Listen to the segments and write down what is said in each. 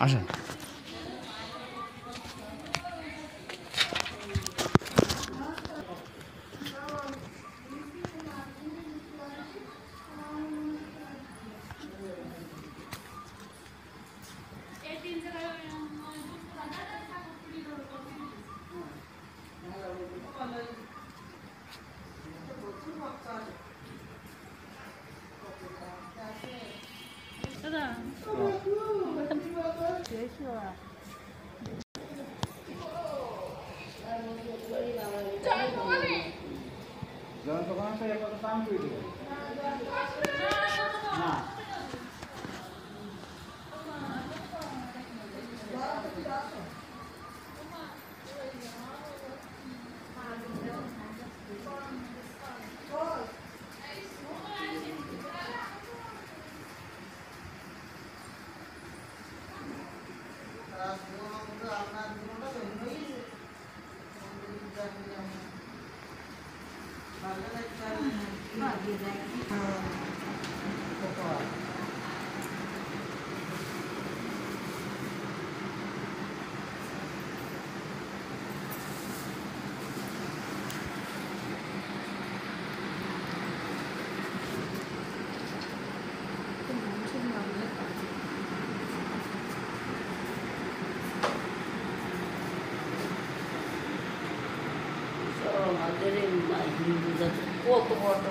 আসেন। আমাদের এই হিন্দু ಅದರಿಂದ ಇದು ಕೂತು ಹೋಟು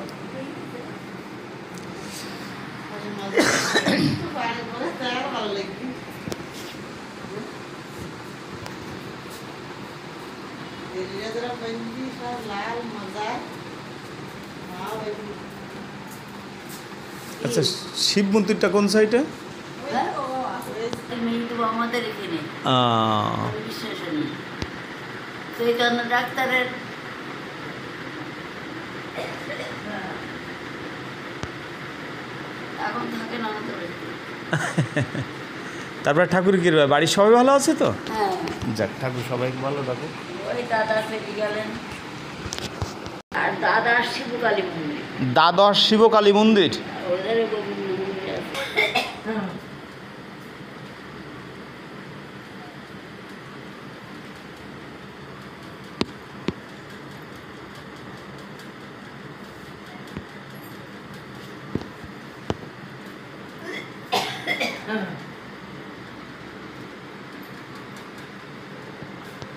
আচ্ছা শিব মন্দিরটা কোন সাইডে মৃত্যু আমাদের এখানে নেই জন্য ডাক্তারের এখন থাকে না আমাদের বাড়িতে। তারপরে ঠাকুর কি বাড়ির সবাই ভালো আছে তো? হ্যাঁ। যাক ঠাকুর সবাই ভালো থাকো। ওই দাদা শিবকালী মন্দির। দাদা শিবকালী মন্দির?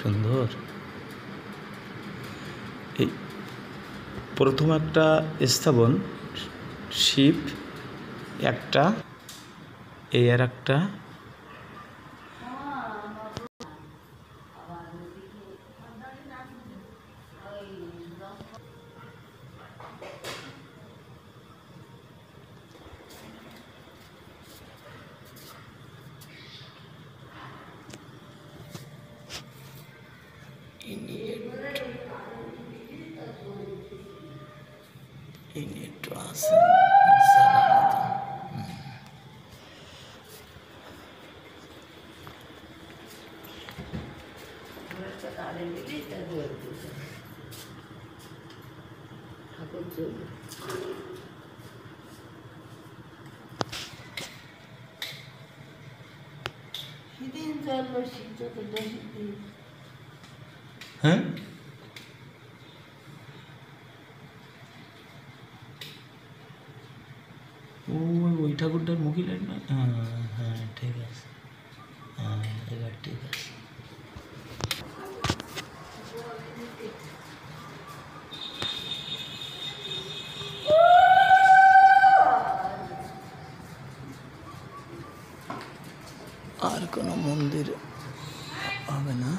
সুন্দর। এই প্রথম একটা স্থাপন শিব একটা এই আর একটা। এই নেট আছে ঠাকুর জন্য সেদিন চলল শীত চতুর্দশী দিন হ্যাঁ? ওই ওই ঠাকুরটার মুখী লাইট না হ্যাঁ হ্যাঁ ঠিক আছে। হ্যাঁ এবার ঠিক আছে। আর কোনো মন্দির হবে না?